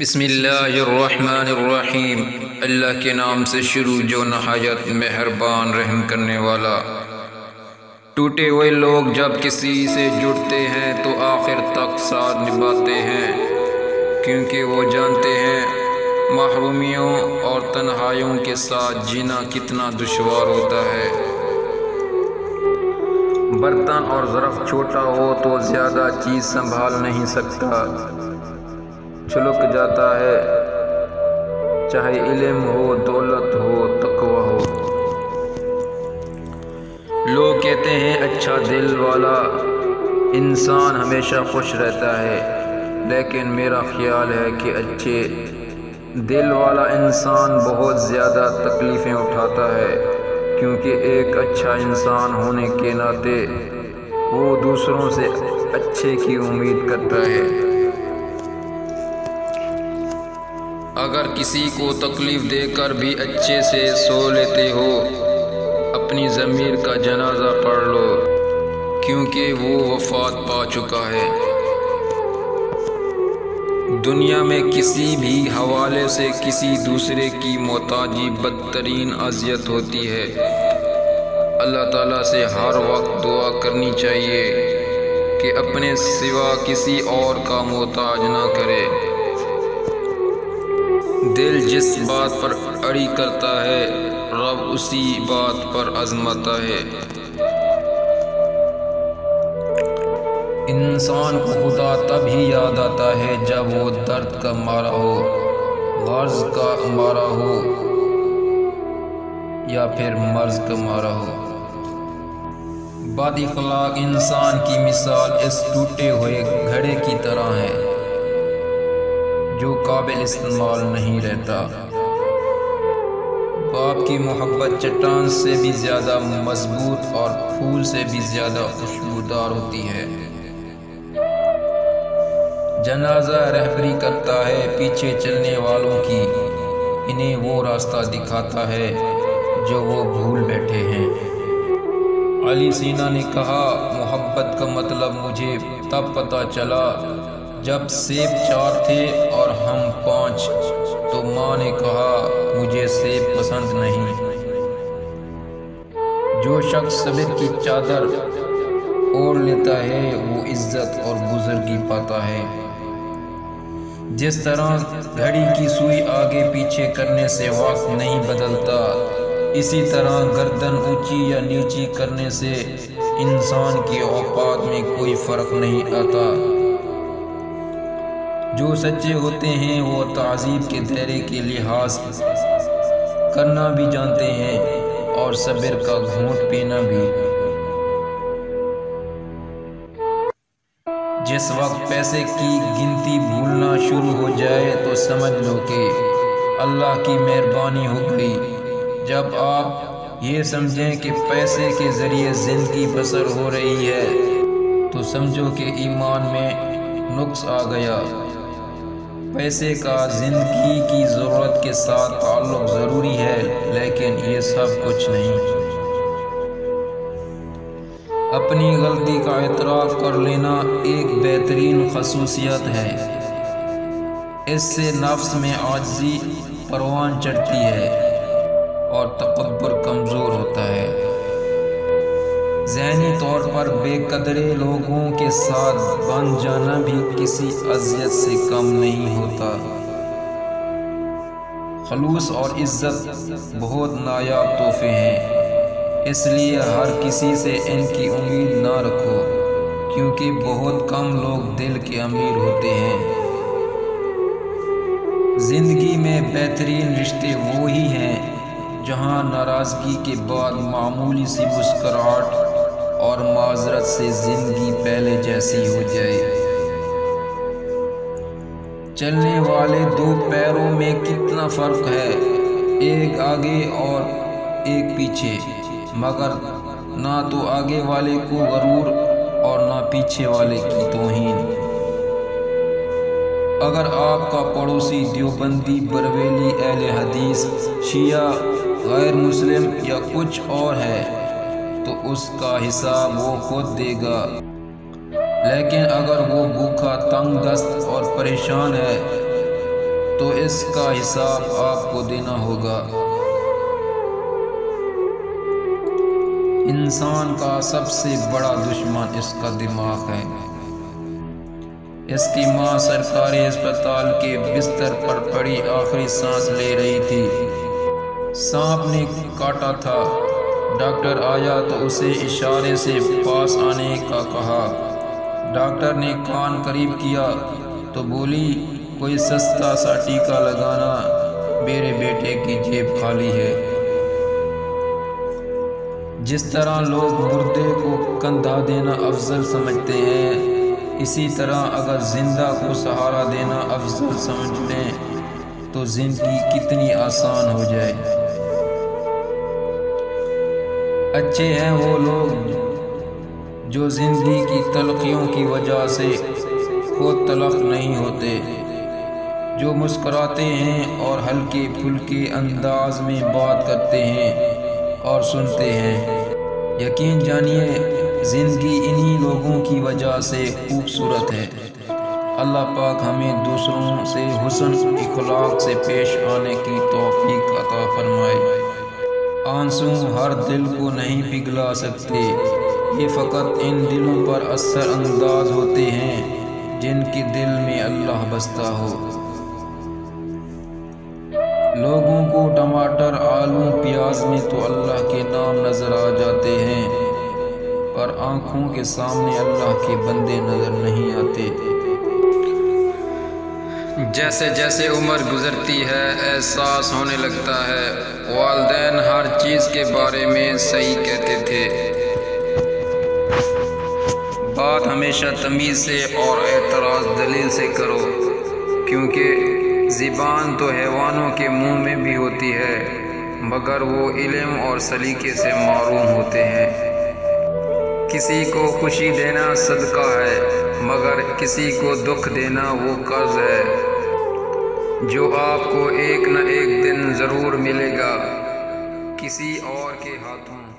बिस्मिल्लाहिर्रहमानिर्रहीम। अल्लाह के नाम से शुरू जो नहायत मेहरबान रहम करने वाला। टूटे हुए लोग जब किसी से जुड़ते हैं तो आखिर तक साथ निभाते हैं, क्योंकि वो जानते हैं, महरूमियों और तन्हाइयों के साथ जीना कितना दुशवार होता है। बर्तन और ज़रफ़ छोटा हो तो ज़्यादा चीज़ संभाल नहीं सकता। छुलक जाता है। चाहे इलम हो, दौलत हो, तकवा हो। लोग कहते हैं अच्छा दिल वाला इंसान हमेशा खुश रहता है। लेकिन मेरा ख्याल है कि अच्छे दिल वाला इंसान बहुत ज़्यादा तकलीफ़ें उठाता है। क्योंकि एक अच्छा इंसान होने के नाते वो दूसरों से अच्छे की उम्मीद करता है। अगर किसी को तकलीफ़ देकर भी अच्छे से सो लेते हो, अपनी ज़मीर का जनाजा पढ़ लो, क्योंकि वो वफात पा चुका है। दुनिया में किसी भी हवाले से किसी दूसरे की मोहताजी बदतरीन अजियत होती है। अल्लाह ताला से हर वक्त दुआ करनी चाहिए कि अपने सिवा किसी और का मोहताज ना करे। दिल जिस बात पर अड़ी करता है, रब उसी बात पर आजमाता है। इंसान को खुदा तभी याद आता है जब वो दर्द का मारा हो, गर्ज का मारा हो, या फिर मर्ज का मारा हो। बाद अखलाक इंसान की मिसाल इस टूटे हुए घड़े की तरह है। जो काबिल इस्तेमाल नहीं रहता। बाप की मोहब्बत चट्टान से भी ज़्यादा मज़बूत और फूल से भी ज़्यादा खुशबूदार होती है। जनाजा रहबरी करता है पीछे चलने वालों की। इन्हें वो रास्ता दिखाता है जो वो भूल बैठे हैं। अली सीना ने कहा, मोहब्बत का मतलब मुझे तब पता चला जब सेब चार थे और हम पाँच तो माँ ने कहा, मुझे सेब पसंद नहीं। जो शख्स सबिर की चादर ओढ़ लेता है, वो इज़्ज़त और बुजुर्गी पाता है। जिस तरह घड़ी की सुई आगे पीछे करने से वक्त नहीं बदलता, इसी तरह गर्दन ऊँची या नीची करने से इंसान की औकात में कोई फ़र्क नहीं आता। जो सच्चे होते हैं, वो तहजीब के दायरे के लिहाज करना भी जानते हैं और सब्र का घूंट पीना भी। जिस वक्त पैसे की गिनती भूलना शुरू हो जाए तो समझ लो कि अल्लाह की मेहरबानी हो गई। जब आप ये समझें कि पैसे के ज़रिए ज़िंदगी बसर हो रही है तो समझो कि ईमान में नुक्स आ गया। पैसे का ज़िंदगी की ज़रूरत के साथ ताल्लुक़ ज़रूरी है, लेकिन ये सब कुछ नहीं। अपनी गलती का एतराफ़ कर लेना एक बेहतरीन खसूसियत है। इससे नफ्स में आजी परवान चढ़ती है और तकबर कमज़ोर होता है। जहनी तौर पर बेकदरे लोगों के साथ बन जाना भी किसी अजियत से कम नहीं होता। खलूस और इज़्ज़त बहुत नायाब तोहफे हैं, इसलिए हर किसी से इनकी उम्मीद ना रखो, क्योंकि बहुत कम लोग दिल के अमीर होते हैं। ज़िंदगी में बेहतरीन रिश्ते वो ही हैं जहाँ नाराज़गी के बाद मामूली सी मुस्कराहट और माजरत से ज़िंदगी पहले जैसी हो जाए। चलने वाले दो पैरों में कितना फ़र्क है? एक आगे और एक पीछे। मगर ना तो आगे वाले को गरूर और ना पीछे वाले की तोहीन। अगर आपका पड़ोसी देवबंदी, बरवेली, अहल हदीस, शिया, गैर मुस्लिम या कुछ और है तो उसका हिसाब वो खुद देगा। लेकिन अगर वो भूखा तंग दस्त और परेशान है तो इसका हिसाब आपको देना होगा। इंसान का सबसे बड़ा दुश्मन इसका दिमाग है। इसकी माँ सरकारी अस्पताल के बिस्तर पर पड़ी आखिरी सांस ले रही थी। सांप ने काटा था। डॉक्टर आया तो उसे इशारे से पास आने का कहा। डॉक्टर ने कान करीब किया तो बोली, कोई सस्ता सा टीका लगाना मेरे बेटे की जेब खाली है। जिस तरह लोग मुर्दे को कंधा देना अफजल समझते हैं, इसी तरह अगर ज़िंदा को सहारा देना अफजल समझ लें तो ज़िंदगी कितनी आसान हो जाए। अच्छे हैं वो लोग जो ज़िंदगी की तलखियों की वजह से खुद तलख नहीं होते, जो मुस्कराते हैं और हल्के फुल्के अंदाज में बात करते हैं और सुनते हैं। यकीन जानिए, ज़िंदगी इन्हीं लोगों की वजह से खूबसूरत है। अल्लाह पाक हमें दूसरों से हुसन, इखलाक से पेश आने की तौफीक अता फरमाए। आँसू हर दिल को नहीं पिघला सकते। ये फ़कत इन दिलों पर असर अंदाज होते हैं, जिनके दिल में अल्लाह बसता हो। लोगों को टमाटर, आलू, प्याज में तो अल्लाह के नाम नज़र आ जाते हैं, पर आँखों के सामने अल्लाह के बंदे नज़र नहीं जैसे जैसे उम्र गुजरती है, एहसास होने लगता है। वालदेन हर चीज़ के बारे में सही कहते थे। बात हमेशा तमीज़ से और एतराज़ दलील से करो, क्योंकि ज़िबान तो हैवानों के मुँह में भी होती है, मगर वो इलम और सलीके से मरूम होते हैं। किसी को खुशी देना सदका है, मगर किसी को दुख देना वो कर्ज है। जो आपको एक न एक दिन ज़रूर मिलेगा किसी और के हाथों।